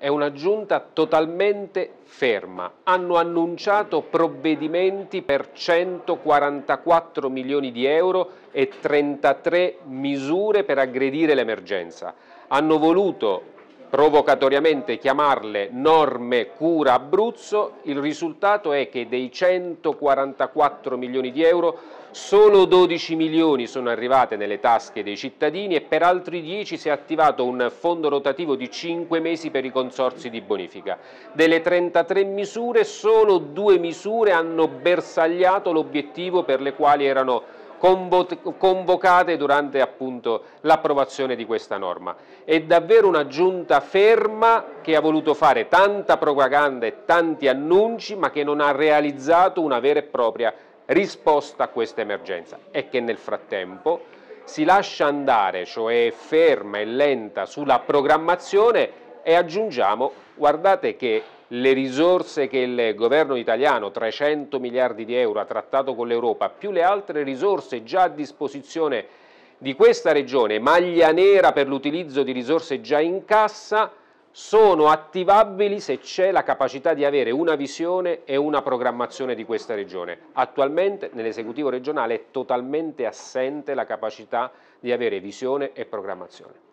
È una giunta totalmente ferma. Hanno annunciato provvedimenti per 144 milioni di euro e 33 misure per aggredire l'emergenza. Hanno voluto provocatoriamente chiamarle norme cura Abruzzo, il risultato è che dei 144 milioni di euro solo 12 milioni sono arrivate nelle tasche dei cittadini e per altri 10 si è attivato un fondo rotativo di 5 mesi per i consorsi di bonifica. Delle 33 misure solo due misure hanno bersagliato l'obiettivo per le quali erano convocate durante l'approvazione di questa norma. È davvero una giunta ferma che ha voluto fare tanta propaganda e tanti annunci ma che non ha realizzato una vera e propria risposta a questa emergenza e che nel frattempo si lascia andare, cioè è ferma e lenta sulla programmazione e aggiungiamo, guardate che le risorse che il governo italiano, 300 miliardi di euro, ha trattato con l'Europa, più le altre risorse già a disposizione di questa regione, maglia nera per l'utilizzo di risorse già in cassa, sono attivabili se c'è la capacità di avere una visione e una programmazione di questa regione. Attualmente nell'esecutivo regionale è totalmente assente la capacità di avere visione e programmazione.